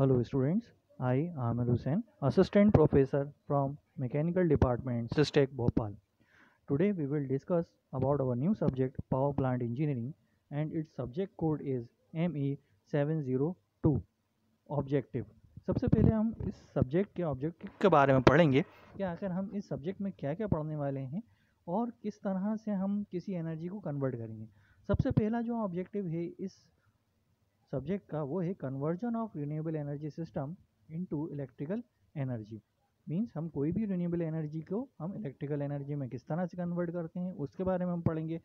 Hello students I Aamir Hussain assistant professor from mechanical department Sistec Bhopal today we will discuss about our new subject power plant engineering and its subject code is M E seven zero two objective सबसे पहले हम इस subject के object के बारे में पढ़ेंगे कि आखिर हम इस सब्जेक्ट में क्या क्या पढ़ने वाले हैं और किस तरह से हम किसी एनर्जी को कन्वर्ट करेंगे। सबसे पहला जो ऑब्जेक्टिव है, इस सब्जेक्ट का वो है conversion of renewable energy system into electrical energy means हम कोई भी रिन्यूएबल एनर्जी को हम इलेक्ट्रिकल एनर्जी में किस तरह से कन्वर्ट करते हैं, उसके बारे में हम पढ़ेंगे।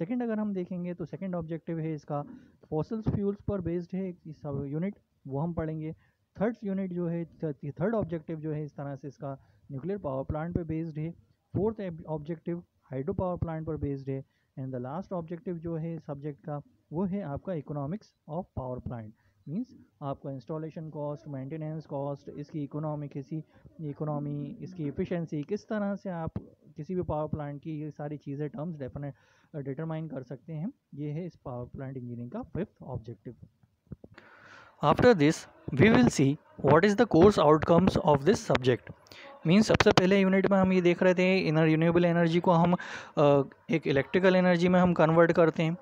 सेकंड अगर हम देखेंगे तो सेकंड ऑब्जेक्टिव है इसका। फॉसल्स फ्यूल्स पर बेस्ड है सब यूनिट वो हम पढ़ेंगे। थर्ड यूनिट जो है थर्ड ऑब्जेक्टिव जो है इस तरह से इसका न्यूक्लियर पावर प्लांट पर बेस्ड है। Fourth objective hydro power plant पर बेस्ड है एंड द लास्ट ऑब्जेक्टिव जो है सब्जेक्ट का, वो है आपका economics of power plant means आपका इंस्टॉलेशन कॉस्ट मेंटेनेंस कॉस्ट इसकी इकोनॉमिक इसी इकोनॉमी इसकी एफिशिएंसी किस तरह से आप किसी भी पावर प्लांट की ये सारी चीज़ें टर्म्स डेफिनेट डिटरमाइन कर सकते हैं, ये है इस पावर प्लांट इंजीनियरिंग का fifth objective after this we will see what is the course outcomes of this subject means सबसे पहले यूनिट में हम ये देख रहे थे इन रिन्यूएबल एनर्जी को हम एक इलेक्ट्रिकल एनर्जी में हम कन्वर्ट करते हैं।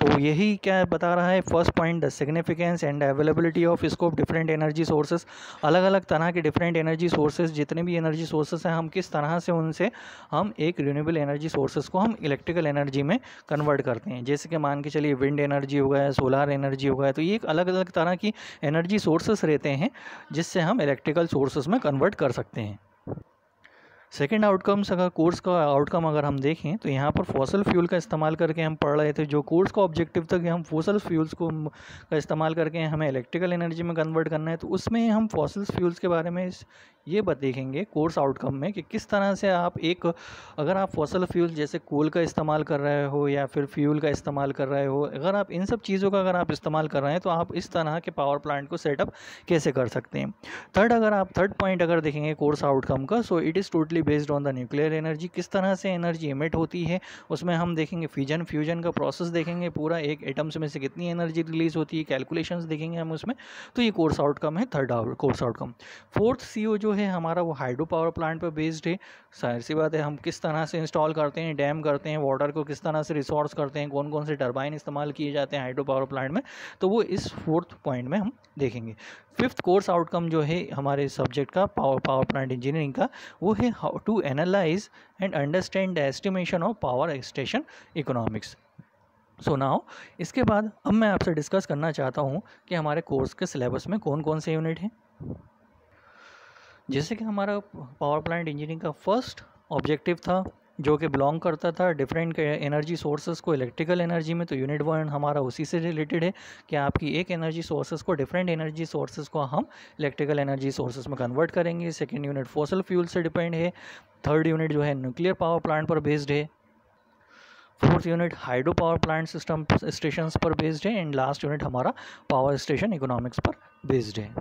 तो यही क्या बता रहा है first point the significance and availability of scope different energy sources अलग अलग तरह के डिफरेंट एनर्जी सोर्सेज जितने भी एनर्जी सोर्सेज हैं, हम किस तरह से उनसे हम एक रिन्यूएबल एनर्जी सोर्सेज को हम इलेक्ट्रिकल एनर्जी में कन्वर्ट करते हैं। जैसे कि मान के चलिए विंड एनर्जी हो गया सोलार एनर्जी हो गया तो ये एक अलग अलग तरह की एनर्जी सोर्सेस रहते हैं, जिससे हम इलेक्ट्रिकल सोर्सेज में कन्वर्ट कर सकते हैं। सेकेंड आउटकम्स अगर कोर्स का आउटकम अगर हम देखें तो यहाँ पर फॉसल फ्यूल का इस्तेमाल करके हम पढ़ रहे थे। जो कोर्स का ऑब्जेक्टिव था कि हम फॉसल फ्यूल्स को, का इस्तेमाल करके हमें इलेक्ट्रिकल एनर्जी में कन्वर्ट करना है तो उसमें हम फॉसल फ्यूल्स के बारे में ये बात देखेंगे कोर्स आउटकम में कि किस तरह से आप एक, अगर आप फॉसल फ्यूल जैसे कोल का इस्तेमाल कर रहे हो या फिर फ्यूल का इस्तेमाल कर रहे हो, अगर आप इन सब चीज़ों का अगर आप इस्तेमाल कर रहे हैं तो आप इस तरह के पावर प्लांट को सेटअप कैसे कर सकते हैं। थर्ड अगर आप थर्ड पॉइंट अगर देखेंगे कोर्स आउटकम का so it is totally based on the nuclear energy किस तरह से एनर्जी एमिट होती है, उसमें हम देखेंगे फ्यूजन फ्यूजन का प्रोसेस देखेंगे, पूरा एक एटम्स में से कितनी एनर्जी रिलीज़ होती है कैलकुलेशंस देखेंगे हम उसमें तो ये कोर्स आउटकम है third course outcome fourth CO जो है हमारा वो हाइड्रो पावर प्लांट पर बेस्ड है सारी सी बात है हम किस तरह से इंस्टॉल करते हैं डैम करते हैं वाटर को किस तरह से रिसोर्स करते हैं कौन कौन से टर्बाइन इस्तेमाल किए जाते हैं हाइड्रो पावर प्लांट में तो वो इस फोर्थ पॉइंट में हम देखेंगे. फिफ्थ कोर्स आउटकम जो है हमारे सब्जेक्ट का पावर पावर प्लांट इंजीनियरिंग का, वो है how to analyse and understand the estimation of power station economics so now इसके बाद अब मैं आपसे डिस्कस करना चाहता हूँ कि हमारे कोर्स के सिलेबस में कौन कौन से यूनिट हैं। जैसे कि हमारा पावर प्लांट इंजीनियरिंग का फ़र्स्ट ऑब्जेक्टिव था जो कि बिलोंग करता था डिफरेंट एनर्जी सोर्सेज को इलेक्ट्रिकल एनर्जी में तो यूनिट वन हमारा उसी से रिलेटेड है कि आपकी एक एनर्जी सोर्सेज को डिफरेंट एनर्जी सोर्सेज को हम इलेक्ट्रिकल एनर्जी सोर्सेज में कन्वर्ट करेंगे। सेकेंड यूनिट फोसल फ्यूल से डिपेंड है। थर्ड यूनिट जो है न्यूक्लियर पावर प्लांट पर बेस्ड है। Fourth unit hydro power plant system station पर बेस्ड है। एंड लास्ट यूनिट हमारा पावर स्टेशन इकोनॉमिक्स पर बेस्ड है।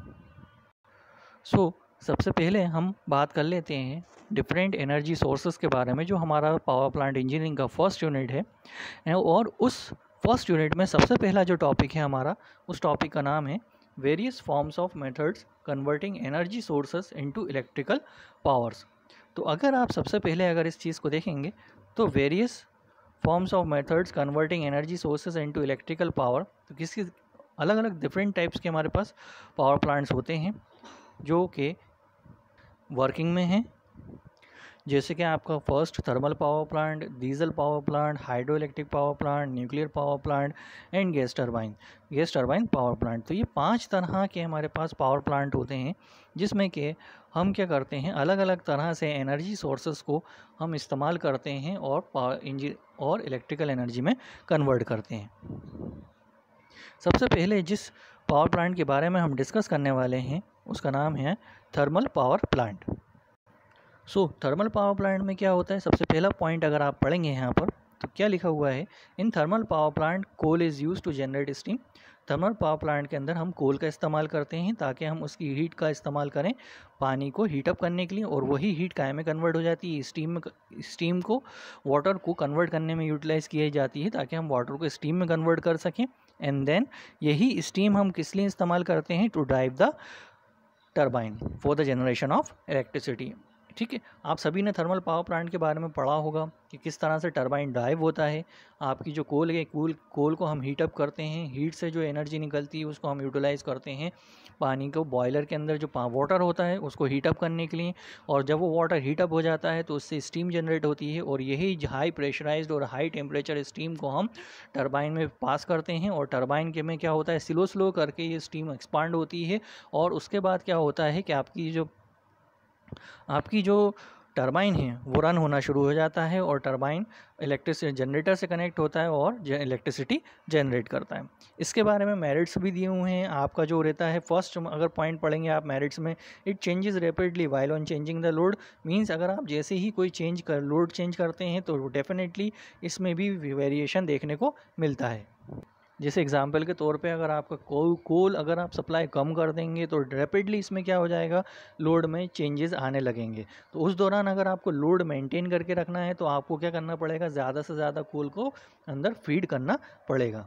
सो so, सबसे पहले हम बात कर लेते हैं डिफरेंट एनर्जी सोर्सेज के बारे में, जो हमारा पावर प्लांट इंजीनियरिंग का फ़र्स्ट यूनिट है। और उस फ़र्स्ट यूनिट में सबसे पहला जो टॉपिक है हमारा, उस टॉपिक का नाम है various forms of methods converting energy sources into electrical powers तो अगर आप सबसे पहले अगर इस चीज़ को देखेंगे तो various forms of methods converting energy sources into electrical power तो किसी अलग अलग डिफरेंट टाइप्स के हमारे पास पावर प्लांट्स होते हैं, जो कि वर्किंग में हैं। जैसे कि आपका first thermal power plant diesel power plant hydro electric power plant nuclear power plant and gas turbine gas turbine power plant तो ये पाँच तरह के हमारे पास पावर प्लांट होते हैं, जिसमें कि हम क्या करते हैं अलग अलग तरह से एनर्जी सोर्सेज को हम इस्तेमाल करते हैं और पावर इंजि, और इलेक्ट्रिकल एनर्जी में कन्वर्ट करते हैं। सबसे पहले जिस पावर प्लांट के बारे में हम डिस्कस करने वाले हैं, उसका नाम है thermal power plant so thermal power plant में क्या होता है? सबसे पहला पॉइंट अगर आप पढ़ेंगे यहाँ पर तो क्या लिखा हुआ है? In thermal power plant coal is use to generate steam thermal power plant के अंदर हम कोल का इस्तेमाल करते हैं ताकि हम उसकी हीट का इस्तेमाल करें पानी को हीटअप करने के लिए और वही हीट काय में कन्वर्ट हो जाती है। स्टीम में स्टीम को वाटर को कन्वर्ट करने में यूटिलाइज़ की जाती है ताकि हम वाटर को स्टीम में कन्वर्ट कर सकें। एंड देन यही स्टीम हम किस लिए इस्तेमाल करते हैं? To drive the turbine for the generation of electricity ठीक है, आप सभी ने थर्मल पावर प्लांट के बारे में पढ़ा होगा कि किस तरह से टरबाइन ड्राइव होता है। आपकी जो कोल है कोल कोल को हम हीट अप करते हैं हीट से जो एनर्जी निकलती है, उसको हम यूटिलाइज़ करते हैं। पानी को बॉयलर के अंदर जो वाटर होता है, उसको हीट अप करने के लिए और जब वो वाटर हीट अप हो जाता है तो उससे स्टीम जनरेट होती है और यही हाई प्रेशराइज्ड और हाई टेम्परेचर स्टीम को हम टर्बाइन में पास करते हैं और टर्बाइन के में क्या होता है स्लो स्लो करके ये स्टीम एक्सपांड होती है और उसके बाद क्या होता है कि आपकी जो आपकी जो टरबाइन है, वो रन होना शुरू हो जाता है और टरबाइन इलेक्ट्रिसिटी जनरेटर से कनेक्ट होता है और इलेक्ट्रिसिटी जनरेट करता है। इसके बारे में मेरिट्स भी दिए हुए हैं, आपका जो रहता है, फ़र्स्ट अगर पॉइंट पढ़ेंगे आप मेरिट्स में, it changes rapidly while on changing the load means अगर आप जैसे ही कोई चेंज कर लोड चेंज करते हैं तो डेफिनेटली इसमें भी वेरिएशन देखने को मिलता है। जैसे एग्जांपल के तौर पे अगर आपका कोल कोल अगर आप सप्लाई कम कर देंगे तो रैपिडली इसमें क्या हो जाएगा? लोड में चेंजेस आने लगेंगे। तो उस दौरान अगर आपको लोड मेंटेन करके रखना है तो आपको क्या करना पड़ेगा? ज़्यादा से ज़्यादा कोल को अंदर फ़ीड करना पड़ेगा।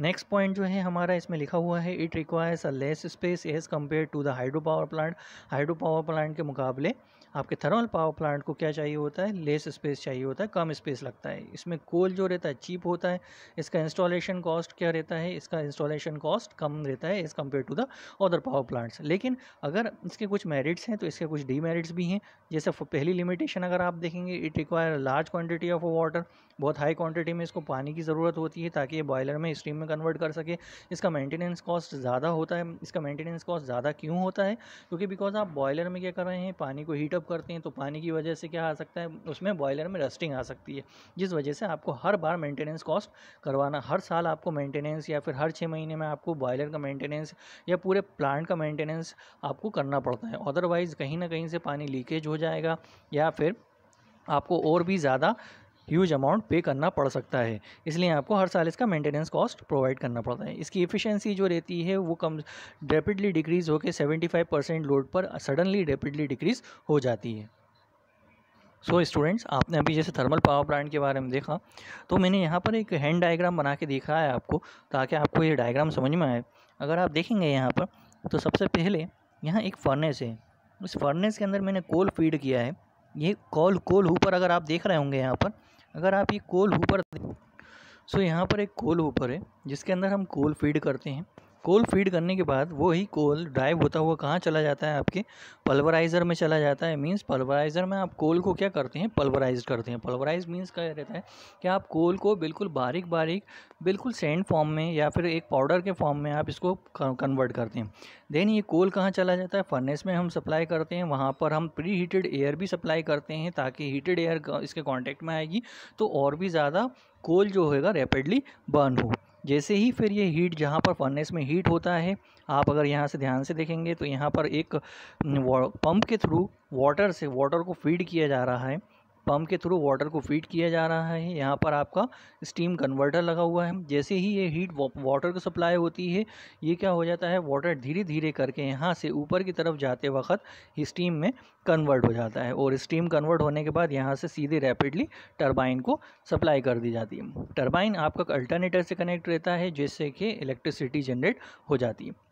नेक्स्ट पॉइंट जो है, हमारा इसमें लिखा हुआ है it requires a less space as compare to the hydro power plant hydro power plant के मुकाबले आपके थर्मल पावर प्लांट को क्या चाहिए होता है? लेस स्पेस चाहिए होता है, कम स्पेस लगता है। इसमें कोल जो रहता है चीप होता है। इसका इंस्टॉलेशन कॉस्ट क्या रहता है? इसका इंस्टॉलेशन कॉस्ट कम रहता है as compare to the other power plants लेकिन अगर इसके कुछ मेरिट्स हैं तो इसके कुछ डीमेरिट्स भी हैं। जैसे पहली लिमिटेशन अगर आप देखेंगे it require large quantity of water बहुत हाई क्वांटिटी में इसको पानी की ज़रूरत होती है ताकि ये बॉयलर में स्टीम में कन्वर्ट कर सके। इसका मेंटेनेंस कॉस्ट ज़्यादा होता है। इसका मेंटेनेंस कॉस्ट ज़्यादा क्यों होता है? क्योंकि बिकॉज़ आप बॉयलर में क्या कर रहे हैं, पानी को हीटअप करते हैं तो पानी की वजह से क्या आ सकता है? उसमें बॉयलर में रस्टिंग आ सकती है, जिस वजह से आपको हर बार मेंटेनेंस कॉस्ट करवाना, हर साल आपको मेंटेनेंस या फिर हर छः महीने में आपको बॉयलर का मेंटेनेंस या पूरे प्लांट का मेंटेनेंस आपको करना पड़ता है। अदरवाइज़ कहीं ना कहीं से पानी लीकेज हो जाएगा या फिर आपको और भी ज़्यादा ह्यूज अमाउंट पे करना पड़ सकता है। इसलिए आपको हर साल इसका मेंटेनेंस कॉस्ट प्रोवाइड करना पड़ता है। इसकी एफिशिएंसी जो रहती है वो कम रेपिडली डिक्रीज़ होकर 75 परसेंट लोड पर सडनली रेपिडली डिक्रीज़ हो जाती है। सो so, स्टूडेंट्स आपने अभी जैसे थर्मल पावर प्लांट के बारे में देखा तो मैंने यहाँ पर एक हैंड डायग्राम बना के देखा है आपको ताकि आपको ये डायग्राम समझ में आए। अगर आप देखेंगे यहाँ पर तो सबसे पहले यहाँ एक फर्नेस है। उस फर्नेस के अंदर मैंने कोल फ़ीड किया है। ये कोल कोल ऊपर अगर आप देख रहे होंगे यहाँ पर अगर आप ये कोल ऊपर सो यहाँ पर एक कोल ऊपर है, जिसके अंदर हम कोल फ़ीड करते हैं। कोल फ़ीड करने के बाद वो ही कोल ड्राइव होता हुआ कहाँ चला जाता है आपके? पल्वराइज़र में चला जाता है। मींस पल्वराइज़र में आप कोल को क्या करते हैं? पल्वराइज करते हैं। पल्वराइज मींस क्या रहता है? कि आप कोल को बिल्कुल बारीक बारीक बिल्कुल सेंड फॉर्म में या फिर एक पाउडर के फॉर्म में आप इसको कन्वर्ट करते हैं। देन ये कोल कहाँ चला जाता है? फर्नेस में हम सप्लाई करते हैं। वहाँ पर हम प्री हीटेड एयर भी सप्लाई करते हैं ताकि हीटेड एयर इसके कॉन्टेक्ट में आएगी। तो और भी ज़्यादा कोल जो होगा रैपिडली बर्न हो। जैसे ही फिर ये हीट जहाँ पर फर्नेस में हीट होता है, आप अगर यहाँ से ध्यान से देखेंगे तो यहाँ पर एक पंप के थ्रू वाटर से वाटर को फ़ीड किया जा रहा है। पंप के थ्रू वाटर को फ़ीड किया जा रहा है। यहाँ पर आपका स्टीम कन्वर्टर लगा हुआ है। जैसे ही ये हीट वाटर को सप्लाई होती है, ये क्या हो जाता है, वाटर धीरे धीरे करके यहाँ से ऊपर की तरफ़ जाते वक्त स्टीम में कन्वर्ट हो जाता है और स्टीम कन्वर्ट होने के बाद यहाँ से सीधे रैपिडली टरबाइन को सप्लाई कर दी जाती है। टरबाइन आपका अल्टरनेटर से कनेक्ट रहता है, जिससे कि इलेक्ट्रिसिटी जनरेट हो जाती है।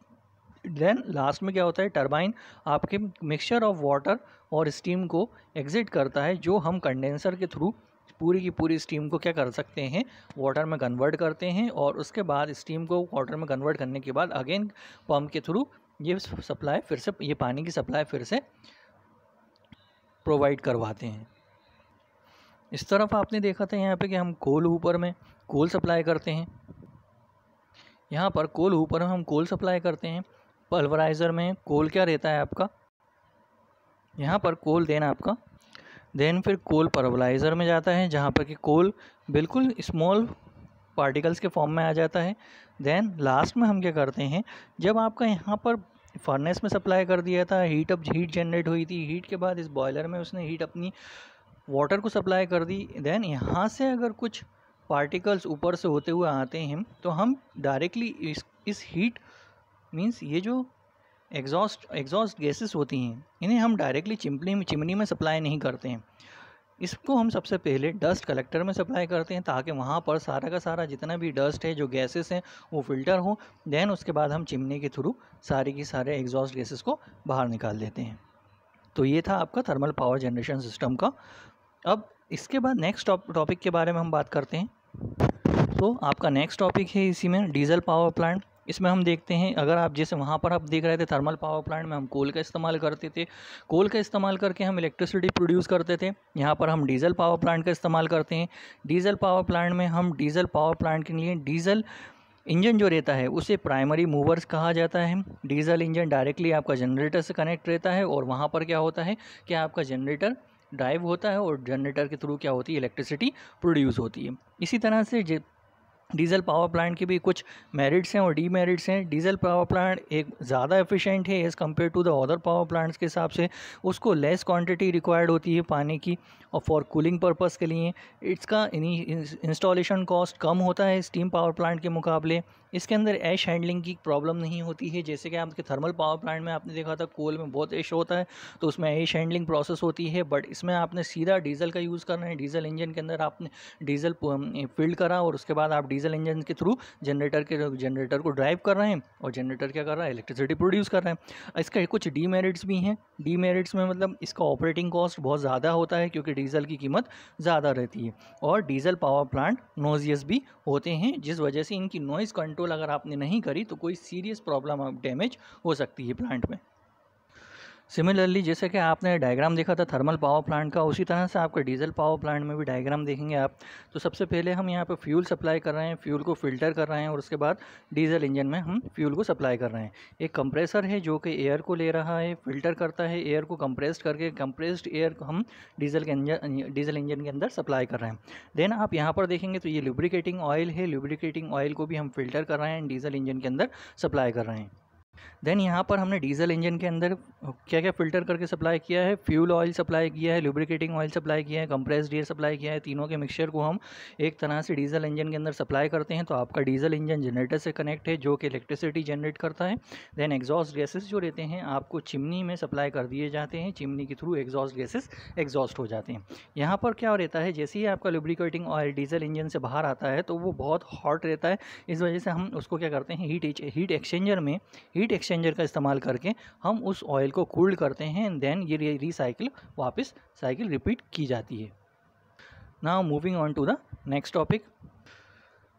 देन लास्ट में क्या होता है? टरबाइन आपके मिक्सचर ऑफ़ वाटर और स्टीम को एग्जिट करता है, जो हम कंडेंसर के थ्रू पूरी की पूरी स्टीम को क्या कर सकते हैं? वाटर में कन्वर्ट करते हैं और उसके बाद स्टीम को वाटर में कन्वर्ट करने के बाद अगेन पम्प के थ्रू ये सप्लाई फिर से, ये पानी की सप्लाई फिर से प्रोवाइड करवाते हैं। इस तरफ़ आपने देखा था यहाँ पे कि हम कोल ऊपर में कोल सप्लाई करते हैं। यहाँ पर कोल ऊपर में हम कोल सप्लाई करते हैं। पल्वराइज़र में कोल क्या रहता है आपका? यहाँ पर कोल देना आपका। देन फिर कोल पल्वराइज़र में जाता है, जहाँ पर कि कोल बिल्कुल स्मॉल पार्टिकल्स के फॉर्म में आ जाता है। देन लास्ट में हम क्या करते हैं, जब आपका यहाँ पर फर्नेस में सप्लाई कर दिया था हीट अप हीट जनरेट हुई थी हीट के बाद इस बॉयलर में उसने हीट अपनी वाटर को सप्लाई कर दी। देन यहाँ से अगर कुछ पार्टिकल्स ऊपर से होते हुए आते हैं तो हम डायरेक्टली इस इस हीट मीन्स ये जो एग्जॉस्ट एग्जॉस्ट गैसेस होती हैं, इन्हें हम डायरेक्टली चिमनी में चिमनी में सप्लाई नहीं करते हैं। इसको हम सबसे पहले डस्ट कलेक्टर में सप्लाई करते हैं ताकि वहाँ पर सारा का सारा जितना भी डस्ट है, जो गैसेस हैं, वो फ़िल्टर हो। देन उसके बाद हम चिमनी के थ्रू सारे की सारे एग्जॉस्ट गैसेस को बाहर निकाल देते हैं। तो ये था आपका थर्मल पावर जनरेशन सिस्टम का। अब इसके बाद नेक्स्ट टॉपिक के बारे में हम बात करते हैं। तो आपका नेक्स्ट टॉपिक है इसी में डीजल पावर प्लांट इसमें हम देखते हैं, अगर आप जैसे वहाँ पर आप देख रहे थे थर्मल पावर प्लांट में हम कोल का इस्तेमाल करते थे कोल का इस्तेमाल करके हम इलेक्ट्रिसिटी प्रोड्यूस करते थे, यहाँ पर हम डीजल पावर प्लांट का इस्तेमाल करते हैं। डीजल पावर प्लांट में हम डीजल पावर प्लांट के लिए डीजल इंजन जो रहता है, उसे प्राइमरी मूवर्स कहा जाता है। डीजल इंजन डायरेक्टली आपका जनरेटर से कनेक्ट रहता है और वहाँ पर क्या होता है कि आपका जनरेटर ड्राइव होता है और जनरेटर के थ्रू क्या होती है इलेक्ट्रिसिटी प्रोड्यूस होती है। इसी तरह से डीजल पावर प्लांट के भी कुछ मेरिट्स हैं और डी मेरिट्स हैं। डीजल पावर प्लांट एक ज़्यादा एफिशिएंट है as compare to the other power plants के हिसाब से। उसको लेस क्वांटिटी रिक्वायर्ड होती है पानी की और फॉर कूलिंग पर्पज़ के लिए। इसका इंस्टॉलेशन कॉस्ट कम होता है स्टीम पावर प्लांट के मुकाबले। इसके अंदर ऐश हैंडलिंग की प्रॉब्लम नहीं होती है, जैसे कि आपके थर्मल पावर प्लांट में आपने देखा था, कोल में बहुत ऐश होता है तो उसमें ऐश हैंडलिंग प्रोसेस होती है, बट इसमें आपने सीधा डीजल का यूज़ करना है, डीजल इंजन के अंदर आपने डीजल फिल्ड करा और उसके बाद आप डीजल इंजन के थ्रू जनरेटर के, जनरेटर को ड्राइव कर रहे हैं, और जनरेटर क्या कर रहा है, इलेक्ट्रिसिटी प्रोड्यूस कर रहे हैं। इसका कुछ डी भी हैं डी में मतलब इसका ऑपरेटिंग कॉस्ट बहुत ज़्यादा होता है, क्योंकि डीजल की कीमत ज़्यादा रहती है, और डीजल पावर प्लांट नोजियस भी होते हैं, जिस वजह से इनकी नॉइज़ कंट्रोल कंट्रोल अगर आपने नहीं करी तो कोई सीरियस प्रॉब्लम डैमेज हो सकती है प्लांट में। सिमिलरली जैसे कि आपने डायग्राम देखा था थर्मल पावर प्लांट का, उसी तरह से आपके डीजल पावर प्लांट में भी डायग्राम देखेंगे आप। तो सबसे पहले हम यहाँ पे फ्यूल सप्लाई कर रहे हैं फ्यूल को फ़िल्टर कर रहे हैं और उसके बाद डीजल इंजन में हम फ्यूल को सप्लाई कर रहे हैं। एक कंप्रेसर है जो कि एयर को ले रहा है फ़िल्टर करता है एयर को कंप्रेस्ड करके कंप्रेस्ड एयर को हम डीजल के इंजन डीजल इंजन के अंदर सप्लाई कर रहे हैं। देन आप यहाँ पर देखेंगे तो ये लुब्रिकेटिंग ऑयल है लुब्रिकेटिंग ऑयल को भी हम फ़िल्टर कर रहे हैं डीजल इंजन के अंदर सप्लाई कर रहे हैं। देन यहाँ पर हमने डीजल इंजन के अंदर क्या क्या फ़िल्टर करके सप्लाई किया है? फ्यूल ऑयल सप्लाई किया है लुब्रिकेटिंग ऑयल सप्लाई किया है कंप्रेस्ड एयर सप्लाई किया है। तीनों के मिक्सचर को हम एक तरह से डीजल इंजन के अंदर सप्लाई करते हैं। तो आपका डीजल इंजन जनरेटर से कनेक्ट है, जो कि इलेक्ट्रिसिटी जनरेट करता है। देन एग्जॉस्ट गैसेस जो रहते हैं, आपको चिमनी में सप्लाई कर दिए जाते हैं। चिमनी के थ्रू एग्जॉस्ट गैसेस एग्जॉस्ट हो जाते हैं। यहाँ पर क्या रहता है, जैसे ही आपका लुब्रिकेटिंग ऑयल डीजल इंजन से बाहर आता है तो वो बहुत हॉट रहता है। इस वजह से हम उसको क्या करते हैं हीट हीट एक्सचेंजर में हीट एक्सचेंजर का इस्तेमाल करके हम उस ऑयल को कूल्ड करते हैं एंड देन ये रिसाइकिल वापस साइकिल रिपीट की जाती है। Now moving on to the next topic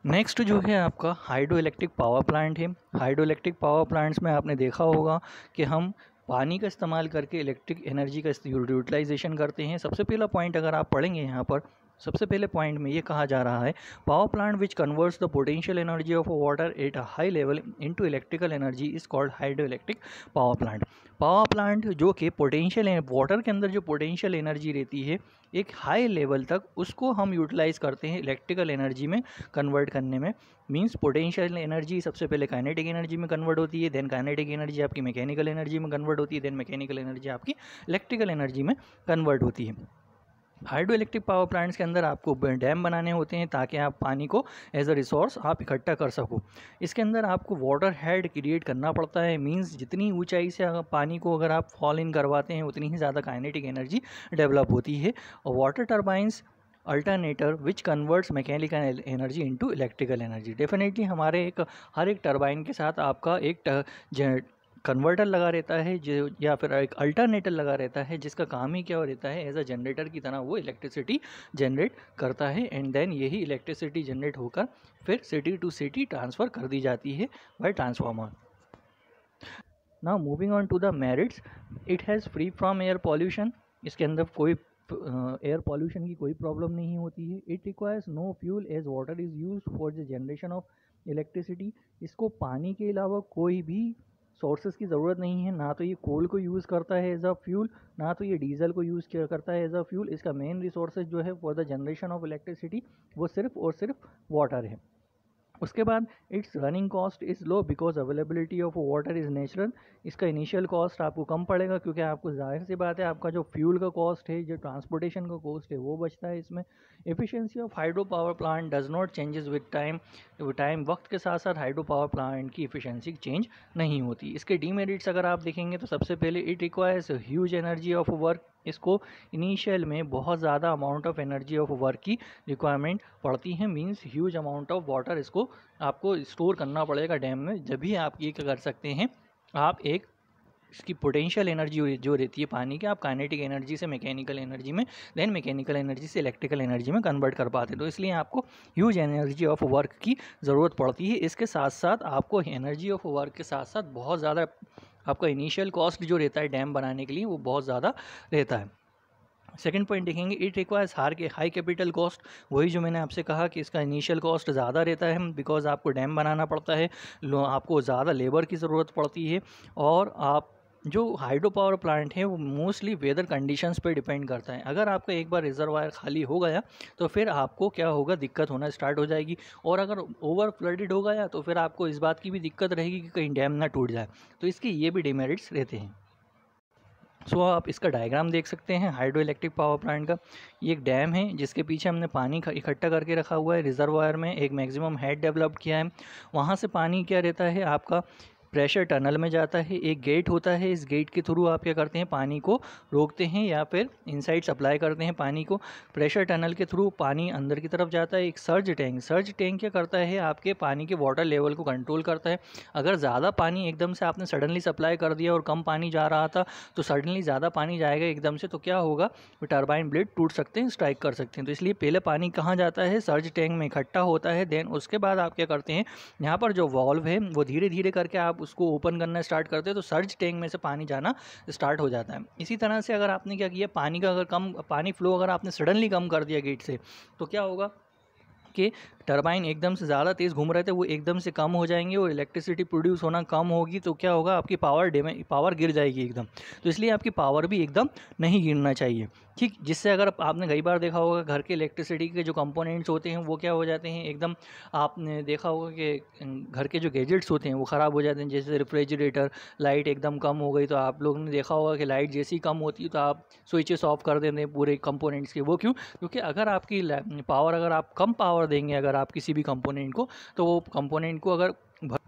next जो है आपका हाइड्रो इलेक्ट्रिक पावर प्लांट है। हाइड्रो इलेक्ट्रिक पावर प्लांट्स में आपने देखा होगा कि हम पानी का इस्तेमाल करके इलेक्ट्रिक एनर्जी का यूटिलाइजेशन करते हैं। सबसे पहला पॉइंट अगर आप पढ़ेंगे यहाँ पर सबसे पहले पॉइंट में ये कहा जा रहा है power plant which converts the potential energy of water at a high level into electrical energy is called hydro electric power plant power plant जो कि पोटेंशियल वाटर के अंदर जो पोटेंशियल एनर्जी रहती है, एक हाई लेवल तक उसको हम यूटिलाइज करते हैं इलेक्ट्रिकल एनर्जी में कन्वर्ट करने में। मींस पोटेंशियल एनर्जी सबसे पहले काइनेटिक एनर्जी में कन्वर्ट होती है देन काइनेटिक एनर्जी आपकी मैकेनिकल एनर्जी में कन्वर्ट होती है देन मैकेनिकल एनर्जी आपकी इलेक्ट्रिकल एनर्जी में कन्वर्ट होती है। हाइड्रो इलेक्ट्रिक पावर प्लांट्स के अंदर आपको डैम बनाने होते हैं ताकि आप पानी को एज अ रिसोर्स आप इकट्ठा कर सको। इसके अंदर आपको वाटर हेड क्रिएट करना पड़ता है मींस जितनी ऊंचाई से अगर पानी को अगर आप फॉल इन करवाते हैं, उतनी ही ज़्यादा काइनेटिक एनर्जी डेवलप होती है। और water turbines alternator which converts mechanical energy into electrical energy definitely हमारे एक, हर एक टर्बाइन के साथ आपका एक कन्वर्टर लगा रहता है, जो, या फिर एक अल्टरनेटर लगा रहता है, जिसका काम ही क्या हो रहता है एज अ जनरेटर की तरह वो इलेक्ट्रिसिटी जनरेट करता है एंड देन यही इलेक्ट्रिसिटी जनरेट होकर फिर सिटी टू सिटी ट्रांसफ़र कर दी जाती है by transformer now moving on to the merits it has free from air pollution इसके अंदर कोई एयर पॉल्यूशन की कोई प्रॉब्लम नहीं होती है. It requires no fuel as water is use for the generation of electricity इसको पानी के अलावा कोई भी सोर्सेज की ज़रूरत नहीं है, ना तो ये कोल को यूज़ करता है एज अ फ्यूल ना तो ये डीजल को यूज़ करता है एज अ फ्यूल इसका मेन रिसोर्सेज जो है for the generation of electricity वो सिर्फ़ और सिर्फ़ वाटर है। उसके बाद its running cost is low because availability of water is natural इसका इनिशियल कॉस्ट आपको कम पड़ेगा क्योंकि आपको ज़ाहिर सी बात है, आपका जो फ्यूल का कॉस्ट है, जो ट्रांसपोर्टेशन का कॉस्ट है, वो बचता है इसमें. Efficiency of hydro power plant does not changes with time time वक्त के साथ साथ हाइड्रो पावर प्लांट की एफिशिएंसी चेंज नहीं होती. इसके डीमेरिट्स अगर आप देखेंगे तो सबसे पहले it requires huge energy of work इसको इनिशियल में बहुत ज़्यादा amount of energy of work की रिक्वायरमेंट पड़ती है means huge amount of water इसको आपको स्टोर करना पड़ेगा डैम में। जब भी आप ये कर सकते हैं, आप एक इसकी पोटेंशियल एनर्जी जो रहती है पानी की, आप काइनेटिक एनर्जी से मैकेनिकल एनर्जी में देन मैकेनिकल एनर्जी से इलेक्ट्रिकल एनर्जी में कन्वर्ट कर पाते हैं। तो इसलिए आपको ह्यूज एनर्जी ऑफ़ वर्क की ज़रूरत पड़ती है। इसके साथ साथ आपको एनर्जी ऑफ़ वर्क के साथ साथ बहुत ज़्यादा आपका इनिशियल कॉस्ट जो रहता है डैम बनाने के लिए, वो बहुत ज़्यादा रहता है। सेकेंड पॉइंट देखेंगे इट रिक्वायर्स हार के हाई कैपिटल कॉस्ट वही जो मैंने आपसे कहा कि इसका इनिशियल कॉस्ट ज़्यादा रहता है बिकॉज़ आपको डैम बनाना पड़ता है आपको ज़्यादा लेबर की ज़रूरत पड़ती है, और आप जो हाइड्रो पावर प्लांट है वो मोस्टली वेदर कंडीशंस पे डिपेंड करता है। अगर आपका एक बार रिजर्वायर खाली हो गया तो फिर आपको क्या होगा? दिक्कत होना स्टार्ट हो जाएगी। और अगर ओवर फ्लडेड हो गया तो फिर आपको इस बात की भी दिक्कत रहेगी कि कहीं डैम ना टूट जाए। तो इसके ये भी डिमेरिट्स रहते हैं। सो so, आप इसका डायग्राम देख सकते हैं हाइड्रो इलेक्ट्रिक पावर प्लांट का। ये एक डैम है जिसके पीछे हमने पानी इकट्ठा करके रखा हुआ है। रिजर्वायर में एक मैक्सिमम हेड डेवलप किया है। वहाँ से पानी क्या रहता है? आपका प्रेशर टनल में जाता है, एक गेट होता है, इस गेट के थ्रू आप क्या करते हैं, पानी को रोकते हैं या फिर इनसाइड सप्लाई करते हैं पानी को। प्रेशर टनल के थ्रू पानी अंदर की तरफ़ जाता है, एक सर्ज टैंक। सर्ज टैंक क्या करता है, आपके पानी के वाटर लेवल को कंट्रोल करता है। अगर ज़्यादा पानी एकदम से आपने सडनली सप्लाई कर दिया और कम पानी जा रहा था तो सडनली ज़्यादा पानी जाएगा एकदम से तो क्या होगा टर्बाइन ब्लेड टूट सकते हैं, स्ट्राइक कर सकते हैं। तो इसलिए पहले पानी कहाँ जाता है, सर्ज टैंक में इकट्ठा होता है, देन उसके बाद आप क्या करते हैं, यहाँ पर जो वॉल्व है, वो धीरे धीरे करके आप उसको ओपन करना स्टार्ट करते हैं तो सर्ज टैंक में से पानी जाना स्टार्ट हो जाता है। इसी तरह से अगर आपने क्या किया, पानी का अगर कम, पानी फ्लो अगर आपने सडनली कम कर दिया गेट से तो क्या होगा? कि टरबाइन एकदम से ज़्यादा तेज़ घूम रहे थे, वो एकदम से कम हो जाएँगे और इलेक्ट्रिसिटी प्रोड्यूस होना कम होगी तो क्या होगा? आपकी पावर डेमे पावर गिर जाएगी एकदम। तो इसलिए आपकी पावर भी एकदम नहीं गिरना चाहिए। ठीक? जिससे अगर आपने कई बार देखा होगा, घर के इलेक्ट्रिसिटी के जो कंपोनेंट्स होते हैं, वो क्या हो जाते हैं? एकदम आपने देखा होगा कि घर के जो गैजेट्स होते हैं, वो ख़राब हो जाते हैं, जैसे रेफ्रिजरेटर लाइट एकदम कम हो गई तो आप लोगों ने देखा होगा कि लाइट जैसी कम होती है तो आप स्विचेस ऑफ़ कर देते हैं पूरे कंपोनेंट्स के। वो क्यों? क्योंकि अगर आपकी पावर अगर आप कम पावर देंगे अगर आप किसी भी कंपोनेंट को तो वो कंपोनेंट को अगर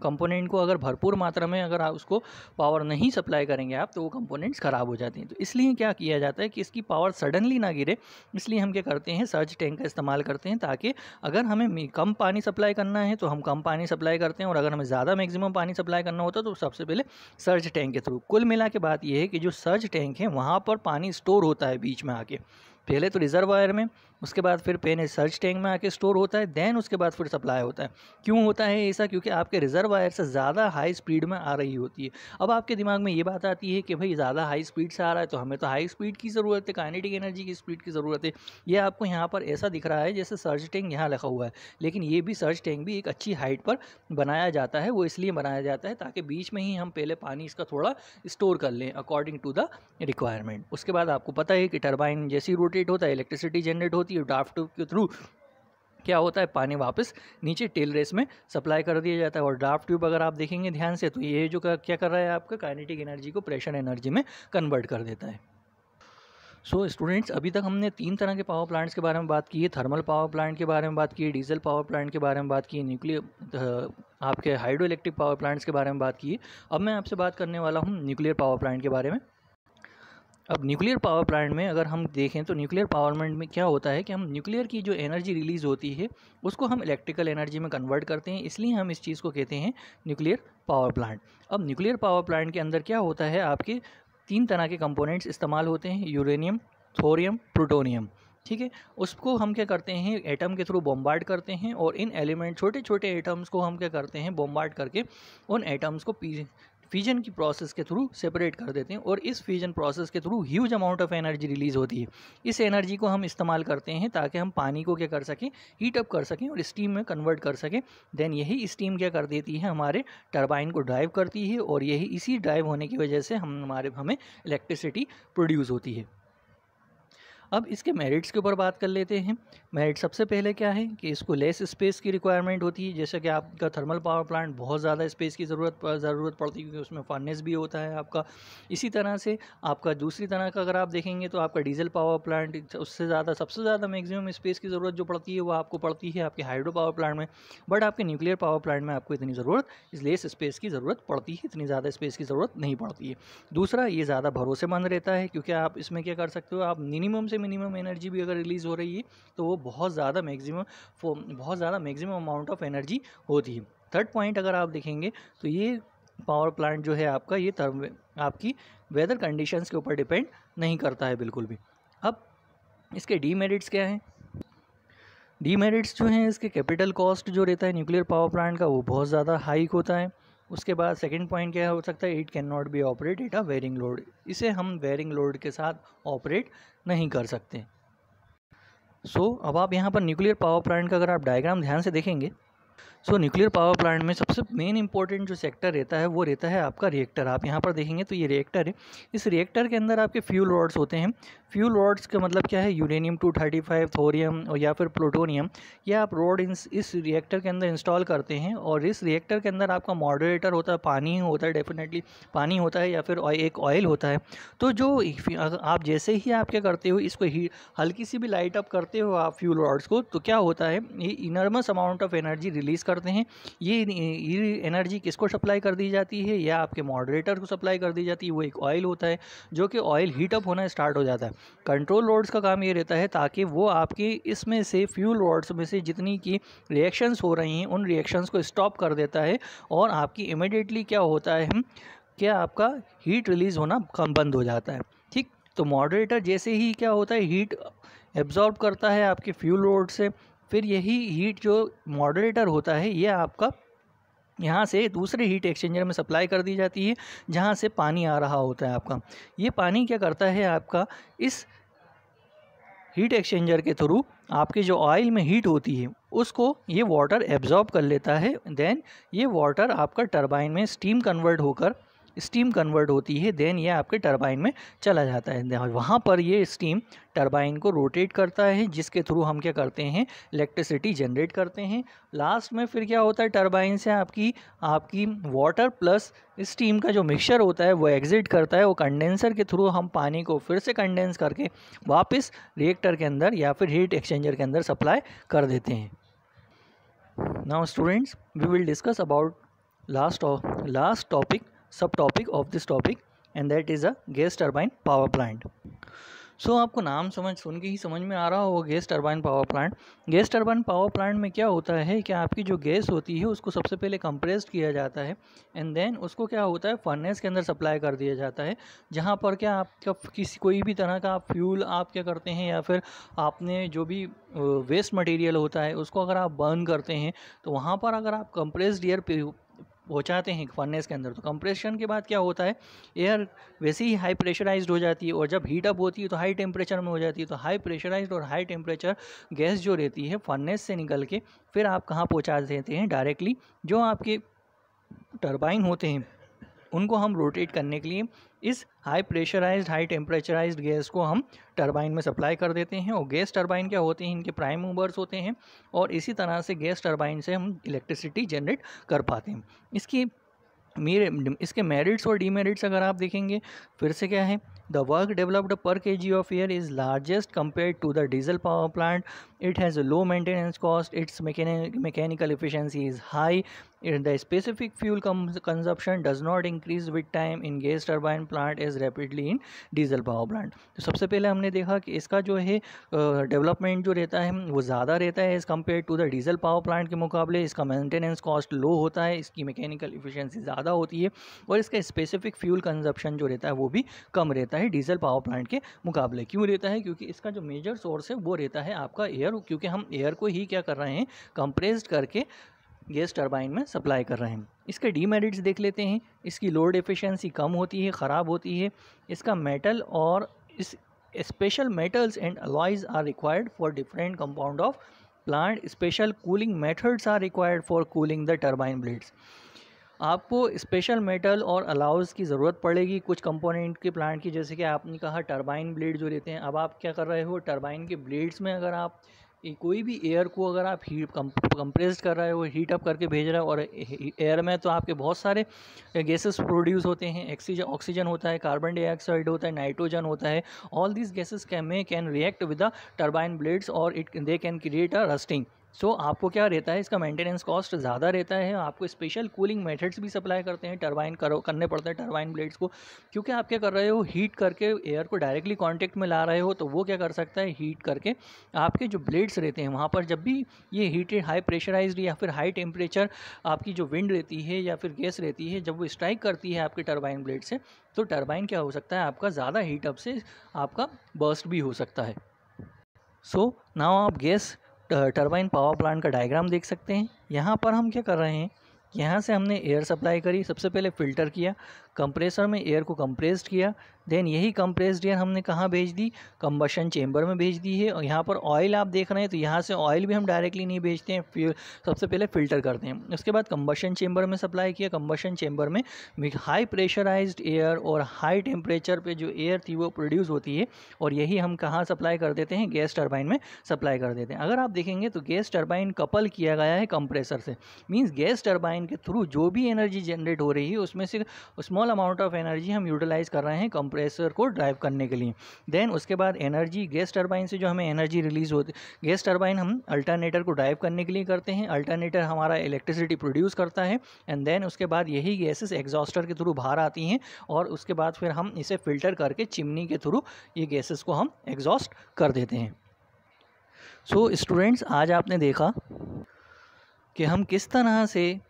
कंपोनेंट को अगर भरपूर मात्रा में अगर आप उसको पावर नहीं सप्लाई करेंगे आप तो वो कंपोनेंट्स ख़राब हो जाते हैं। तो इसलिए क्या किया जाता है कि इसकी पावर सडनली ना गिरे, इसलिए हम क्या करते हैं सर्च टैंक का इस्तेमाल करते हैं ताकि अगर हमें कम पानी सप्लाई करना है तो हम कम पानी सप्लाई करते हैं और अगर हमें ज़्यादा मैक्सिमम पानी सप्लाई करना होता है तो सबसे पहले सर्च टैंक के थ्रू कुल मिला के बात यह है कि जो सर्च टैंक है, वहाँ पर पानी स्टोर होता है बीच में आके। पहले तो रिजर्वायर में उसके बाद फिर पेन सर्च टैंक में आके स्टोर होता है, देन उसके बाद फिर सप्लाई होता है। क्यों होता है ऐसा? क्योंकि आपके रिजर्वायर से ज़्यादा हाई स्पीड में आ रही होती है। अब आपके दिमाग में ये बात आती है कि भाई, ज़्यादा हाई स्पीड से आ रहा है तो हमें तो हाई स्पीड की ज़रूरत है, काइनेटिक एनर्जी की स्पीड की ज़रूरत है। ये आपको यहाँ पर ऐसा दिख रहा है जैसे सर्च टैंक यहाँ लिखा हुआ है। लेकिन ये भी सर्च टैंक भी एक अच्छी हाइट पर बनाया जाता है, वो इसलिए बनाया जाता है ताकि बीच में ही हम पहले पानी इसका थोड़ा स्टोर कर लें अकॉर्डिंग टू द रिक्वायरमेंट उसके बाद आपको पता है कि टर्बाइन जैसी रोटेट होता है इलेक्ट्रिसिटी जनरेट होती है ड्राफ्ट के थ्रू क्या होता है पानी वापस नीचे टेल रेस में सप्लाई कर दिया जाता है। और ड्राफ्ट ट्यूब अगर आप देखेंगे ध्यान से तो ये जो क्या कर रहा है आपका काइनेटिक एनर्जी को प्रेशर एनर्जी में कन्वर्ट कर देता है। सो so, स्टूडेंट्स अभी तक हमने तीन तरह के पावर प्लांट्स के बारे में बात की है। थर्मल पावर प्लांट के बारे में बात की है डीजल पावर प्लांट के बारे में बात की है न्यूक्लियर आपके हाइड्रो इलेक्ट्रिक पावर प्लांट्स के बारे में बात की है। अब मैं आपसे बात करने वाला हूँ न्यूक्लियर पावर प्लांट के बारे में। अब न्यूक्लियर पावर प्लांट में अगर हम देखें तो न्यूक्लियर पावर प्लांट में क्या होता है कि हम न्यूक्लियर की जो एनर्जी रिलीज़ होती है, उसको हम इलेक्ट्रिकल एनर्जी में कन्वर्ट करते हैं, इसलिए हम इस चीज़ को कहते हैं न्यूक्लियर पावर प्लांट अब न्यूक्लियर पावर प्लांट के अंदर क्या होता है, आपके तीन तरह के कंपोनेंट्स इस्तेमाल होते हैं यूरेनियम थोरियम प्लूटोनियम ठीक है? उसको हम क्या करते हैं एटम के थ्रू बॉम्बार्ड करते हैं और इन एलिमेंट छोटे छोटे एटम्स को हम क्या करते हैं बॉम्बार्ड करके उन एटम्स को पी फ्यूजन की प्रोसेस के थ्रू सेपरेट कर देते हैं और इस फ्यूजन प्रोसेस के through huge amount of energy release होती है। इस एनर्जी को हम इस्तेमाल करते हैं ताकि हम पानी को क्या कर सकें हीटअप कर सकें और स्टीम में कन्वर्ट कर सकें। देन यही स्टीम क्या कर देती है, हमारे टर्बाइन को ड्राइव करती है और यही इसी ड्राइव होने की वजह से हम हमारे, हमें इलेक्ट्रिसिटी प्रोड्यूस होती है। अब इसके मेरिट्स के ऊपर बात कर लेते हैं। मेरिट सबसे पहले क्या है कि इसको लेस स्पेस की रिक्वायरमेंट होती है। जैसे कि आपका थर्मल पावर प्लांट बहुत ज़्यादा स्पेस की ज़रूरत ज़रूरत पड़ती है क्योंकि उसमें फर्नेस भी होता है आपका। इसी तरह से आपका दूसरी तरह का अगर आप देखेंगे तो आपका डीजल पावर प्लांट उससे ज़्यादा, सबसे ज़्यादा मैक्सिमम स्पेस की ज़रूरत जो पड़ती है वो आपको पड़ती है आपके हाइड्रो पावर प्लांट में। बट आपके न्यूक्लियर पावर प्लांट में आपको इतनी ज़रूरत, इस स्पेस की ज़रूरत पड़ती है, इतनी ज़्यादा स्पेस की ज़रूरत नहीं पड़ती है। दूसरा, ये ज़्यादा भरोसेमंद रहता है क्योंकि आप इसमें क्या कर सकते हो, आप मिनिमम से मिनिमम एनर्जी भी अगर रिलीज़ हो रही है तो वो बहुत ज़्यादा मैक्सिमम बहुत ज़्यादा मैक्सिमम अमाउंट ऑफ़ एनर्जी होती है। थर्ड पॉइंट अगर आप देखेंगे तो ये पावर प्लांट जो है आपका, ये थर्म आपकी वेदर कंडीशंस के ऊपर डिपेंड नहीं करता है बिल्कुल भी। अब इसके डीमेरिट्स क्या हैं? डीमेरिट्स जो हैं, इसके कैपिटल कॉस्ट जो रहता है न्यूक्लियर पावर प्लांट का, वो बहुत ज़्यादा हाइक होता है। उसके बाद सेकंड पॉइंट क्या हो सकता है? It can not be operate it a varying load इसे हम वेरिंग लोड के साथ ऑपरेट नहीं कर सकते। सो so, अब आप यहाँ पर न्यूक्लियर पावर प्लांट का अगर आप डायग्राम ध्यान से देखेंगे सो न्यूक्लियर पावर प्लांट में सबसे मेन इंपॉर्टेंट जो सेक्टर रहता है, वो रहता है आपका रिएक्टर आप यहाँ पर देखेंगे तो ये रिएक्टर है। इस रिएक्टर के अंदर आपके फ्यूल रॉड्स होते हैं। फ्यूल रॉड्स का मतलब क्या है? Uranium two thirty five thorium और या फिर प्लूटोनियम ये आप रॉड इस रिएक्टर के अंदर इंस्टॉल करते हैं और इस रिएक्टर के अंदर आपका मॉडरेटर होता है, पानी होता है डेफिनेटली पानी होता है या फिर एक ऑयल होता है। तो जो आप जैसे ही आप क्या करते हो, इसको हल्की सी भी लाइट अप करते हो आप फ्यूल रॉड्स को तो क्या होता है? ये enormous amount of energy release करते हैं, ये ये एनर्जी किसको सप्लाई कर दी जाती है? या आपके मॉडरेटर को सप्लाई कर दी जाती है? वो एक ऑयल होता है, जो कि ऑयल हीटअप होना स्टार्ट हो जाता है। कंट्रोल रोड्स का काम ये रहता है ताकि वो आपके इसमें से फ्यूल रोड्स में से जितनी की रिएक्शंस हो रही हैं, उन रिएक्शंस को स्टॉप कर देता है और आपकी इमिडिएटली क्या होता है क्या आपका हीट रिलीज़ होना कम बंद हो जाता है। ठीक? तो मॉडरेटर जैसे ही क्या होता है हीट एब्जॉर्ब करता है आपके फ्यूल रोड से फिर यही हीट जो मॉडरेटर होता है, ये आपका यहाँ से दूसरे हीट एक्सचेंजर में सप्लाई कर दी जाती है, जहाँ से पानी आ रहा होता है आपका। ये पानी क्या करता है आपका? इस हीट एक्सचेंजर के थ्रू आपके जो ऑयल में हीट होती है, उसको ये वाटर एब्जॉर्ब कर लेता है देन ये वाटर आपका टरबाइन में स्टीम कन्वर्ट होकर स्टीम कन्वर्ट होती है देन ये आपके टरबाइन में चला जाता है। वहाँ पर ये स्टीम टरबाइन को रोटेट करता है, जिसके थ्रू हम क्या करते हैं? इलेक्ट्रिसिटी जनरेट करते हैं। लास्ट में फिर क्या होता है टरबाइन से? आपकी आपकी वाटर प्लस स्टीम का जो मिक्सचर होता है, वो एग्जिट करता है। वो कंडेंसर के थ्रू हम पानी को फिर से कंडेंस करके वापस रिएक्टर के अंदर या फिर हीट एक्सचेंजर के अंदर सप्लाई कर देते हैं। Now students we will discuss about last last topic sub topic of this topic and that is a gas turbine power plant so आपको नाम समझ, सुन के ही समझ में आ रहा होगा gas turbine power plant gas turbine power plant में क्या होता है? कि आपकी जो गैस होती है, उसको सबसे पहले कंप्रेस्ड किया जाता है एंड देन उसको क्या होता है? फर्नेस के अंदर सप्लाई कर दिया जाता है, जहाँ पर क्या आपका किसी, कोई भी तरह का फ्यूल आप क्या करते हैं, या फिर आपने जो भी वेस्ट मटेरियल होता है, उसको अगर आप बर्न करते हैं तो वहाँ पर अगर आप कंप्रेस्ड एयर पहुँचाते हैं फर्नेस के अंदर। तो कंप्रेशन के बाद क्या होता है? एयर वैसे ही हाई प्रेशराइज हो जाती है और जब हीट अप होती है तो हाई टेम्परेचर में हो जाती है। तो हाई प्रेशराइज और हाई टेम्परेचर गैस जो रहती है फर्नेस से निकल के फिर आप कहाँ पहुँचा देते हैं? डायरेक्टली जो आपके टर्बाइन होते हैं, उनको हम रोटेट करने के लिए इस high pressurised high temperaturised gas को हम टरबाइन में सप्लाई कर देते हैं और गैस टरबाइन क्या होते हैं? इनके प्राइम मूवर्स होते हैं और इसी तरह से गैस टरबाइन से हम इलेक्ट्रिसिटी जनरेट कर पाते हैं। इसकी मेरे, इसके मेरिट्स और डीमेरिट्स अगर आप देखेंगे, फिर से क्या है? The work developed per k g of air is largest compare to the diesel power plant it has low maintenance cost its mechanical efficiency is high the specific fuel consumption does not increase with time. In gas turbine plant as rapidly in diesel power plant. तो सबसे पहले हमने देखा कि इसका जो है development जो रहता है, वो ज़्यादा रहता है as compare to the diesel power plant के मुकाबले। इसका मेंटेनेंस कॉस्ट लो होता है, इसकी मैकेनिकल इफिशियंसी ज़्यादा होती है और इसका स्पेसिफिक फ्यूल कंजप्शन जो रहता है, वो भी कम रहता है डीजल पावर प्लांट के मुकाबले। क्यों रहता है? क्योंकि इसका जो मेजर सोर्स है, वो रहता है आपका एयर क्योंकि हम एयर को ही क्या कर रहे हैं कंप्रेस्ड करके गैस टरबाइन में सप्लाई कर रहे हैं। इसके डीमेरिट्स देख लेते हैं। इसकी लोड एफिशिएंसी कम होती है, ख़राब होती है। इसका मेटल और इस special metals and alloys are required for different compound of plant special cooling methods are required for cooling the turbine blades आपको स्पेशल मेटल और अलाउज की ज़रूरत पड़ेगी कुछ कंपोनेंट के प्लांट की, जैसे कि आपने कहा टरबाइन ब्लेड जो लेते हैं। अब आप क्या कर रहे हो? टरबाइन के ब्लेड्स में अगर आप कोई भी एयर को अगर आप हीट कंप्रेस कर रहे हो हीट अप करके भेज रहे हो और एयर में तो आपके बहुत सारे गैसेस प्रोड्यूस होते हैं। ऑक्सीजन ऑक्सीजन होता है कार्बन डाइऑक्साइड होता है नाइट्रोजन होता है। All these gases can can react with the turbine blades और it they can create a rusting so so, आपको क्या रहता है? इसका मेंटेनेंस कॉस्ट ज़्यादा रहता है। आपको स्पेशल कूलिंग मेथड्स भी सप्लाई करते हैं। टरबाइन करो करने पड़ते हैं टरबाइन ब्लेड्स को। क्योंकि आप क्या कर रहे हो? हीट करके एयर को डायरेक्टली कांटेक्ट में ला रहे हो तो वो क्या कर सकता है? हीट करके आपके जो ब्लेड्स रहते हैं वहाँ पर जब भी ये हीटेड हाई प्रेशराइज या फिर हाई टेम्परेचर आपकी जो विंड रहती है या फिर गैस रहती है जब वो स्ट्राइक करती है आपके टर्बाइन ब्लेड से तो टर्बाइन क्या हो सकता है? आपका ज़्यादा हीटअप से आपका बर्स्ट भी हो सकता है। सो नाउ आप गैस टरबाइन पावर प्लांट का डायग्राम देख सकते हैं। यहाँ पर हम क्या कर रहे हैं? यहाँ से हमने एयर सप्लाई करी। सबसे पहले फ़िल्टर किया। कंप्रेसर में एयर को कंप्रेस्ड किया। देन यही कंप्रेस्ड एयर हमने कहाँ भेज दी? कम्बशन चेंबर में भेज दी है। और यहाँ पर ऑयल आप देख रहे हैं तो यहाँ से ऑयल भी हम डायरेक्टली नहीं भेजते हैं फिर सबसे पहले फ़िल्टर करते हैं। उसके बाद कंबशन चेंबर में सप्लाई किया। कम्बशन चेंबर में हाई प्रेशराइज एयर और हाई टेम्परेचर पर जो एयर थी वो प्रोड्यूस होती है और यही हम कहाँ सप्लाई कर देते हैं? गैस टर्बाइन में सप्लाई कर देते हैं। अगर आप देखेंगे तो गैस टर्बाइन कपल किया गया है कंप्रेसर से। मीन्स गैस टर्बाइन के थ्रू जो भी एनर्जी जनरेट हो रही है, उसमें से स्मॉल अमाउंट ऑफ़ एनर्जी हम यूटिलाइज़ कर रहे हैं कंप्रेसर को ड्राइव करने के लिए। देन उसके बाद एनर्जी गैस टर्बाइन से जो हमें एनर्जी रिलीज़ होती है गैस टर्बाइन हम अल्टरनेटर को ड्राइव करने के लिए करते हैं। अल्टरनेटर हमारा इलेक्ट्रिसिटी प्रोड्यूस करता है। एंड देन उसके बाद यही गैसेस एग्जॉस्टर के थ्रू बाहर आती हैं और उसके बाद फिर हम इसे फ़िल्टर करके चिमनी के थ्रू ये गैसेस को हम एग्जॉस्ट कर देते हैं। सो so, स्टूडेंट्स आज आपने देखा कि हम किस तरह से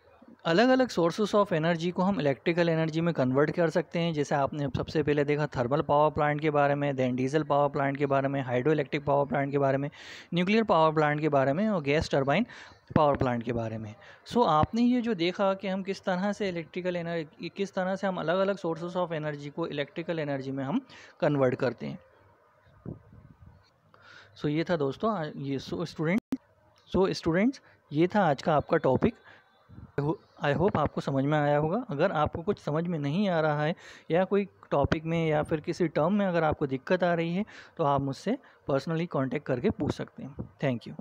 अलग अलग सोर्सेस ऑफ़ एनर्जी को हम इलेक्ट्रिकल एनर्जी में कन्वर्ट कर सकते हैं। जैसे आपने सबसे पहले देखा थर्मल पावर प्लांट के बारे में देन डीजल पावर प्लांट के बारे में हाइड्रो इलेक्ट्रिक पावर प्लांट के बारे में न्यूक्लियर पावर प्लांट के बारे में और गैस टर्बाइन पावर प्लांट के बारे में। सो so, आपने ये जो देखा कि हम किस तरह से इलेक्ट्रिकल एनर्जी किस तरह से हम अलग अलग सोर्सेस ऑफ़ एनर्जी को इलेक्ट्रिकल एनर्जी में हम कन्वर्ट करते हैं। सो so, ये था दोस्तों ये सो स्टूडेंट सो स्टूडेंट्स ये था आज का आपका टॉपिक आई होप आपको समझ में आया होगा। अगर आपको कुछ समझ में नहीं आ रहा है या कोई टॉपिक में या फिर किसी टर्म में अगर आपको दिक्कत आ रही है तो आप मुझसे पर्सनली कॉन्टेक्ट करके पूछ सकते हैं। Thank you.